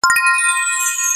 Thank you.